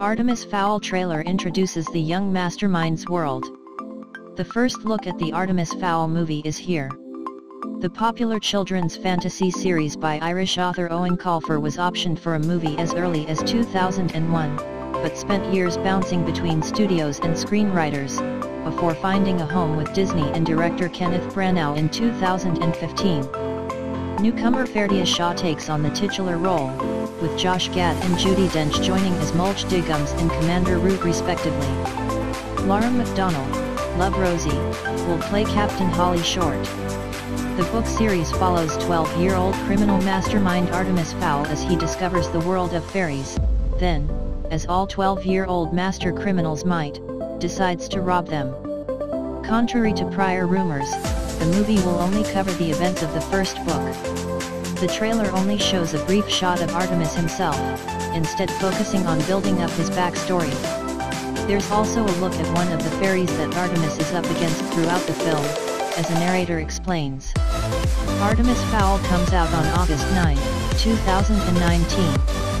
Artemis Fowl trailer introduces the young mastermind's world. The first look at the Artemis Fowl movie is here. The popular children's fantasy series by Irish author Eoin Colfer was optioned for a movie as early as 2001, but spent years bouncing between studios and screenwriters, before finding a home with Disney and director Kenneth Branagh in 2015. Newcomer Ferdia Shaw takes on the titular role, with Josh Gad and Judi Dench joining as Mulch Diggums and Commander Root respectively. Lauren McDonnell, Love Rosie, will play Captain Holly Short. The book series follows 12-year-old criminal mastermind Artemis Fowl as he discovers the world of fairies, then, as all 12-year-old master criminals might, decides to rob them. Contrary to prior rumors, the movie will only cover the events of the first book. The trailer only shows a brief shot of Artemis himself, instead focusing on building up his backstory. There's also a look at one of the fairies that Artemis is up against throughout the film, as a narrator explains. Artemis Fowl comes out on August 9, 2019.